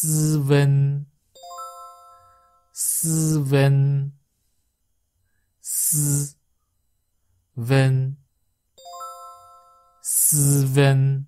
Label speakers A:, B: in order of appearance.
A: 斯温斯温斯温斯温